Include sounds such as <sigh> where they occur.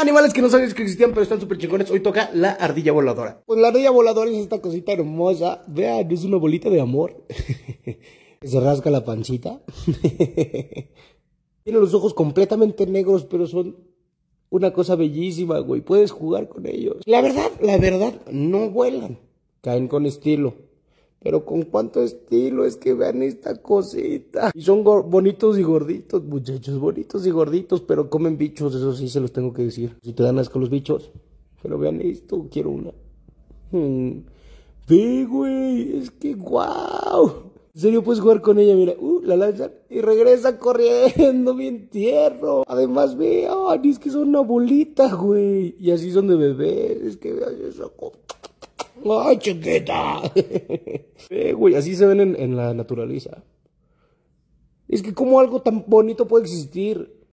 Animales que no sabías que existían, pero están súper chingones. Hoy toca la ardilla voladora. Pues la ardilla voladora es esta cosita hermosa. Vean, es una bolita de amor. <laughs> Se rasca la pancita. <laughs> Tiene los ojos completamente negros, pero son una cosa bellísima, güey. Puedes jugar con ellos. La verdad, la verdad, no vuelan. Caen con estilo. Pero con cuánto estilo es que vean esta cosita. Y son bonitos y gorditos, muchachos, bonitos y gorditos, pero comen bichos, eso sí se los tengo que decir. Si te dan asco los bichos, pero vean esto, quiero una. Hmm. Ve, güey, es que guau. En serio, puedes jugar con ella, mira. Uh, la lanzan y regresa corriendo, <laughs> bien tierno. Además, vean, es que son una bolita, güey. Y así son de bebés. Es que vean eso. ¡Ay, chiquita! <laughs> eh, güey, así se ven en, en la naturaleza. Es que como algo tan bonito puede existir.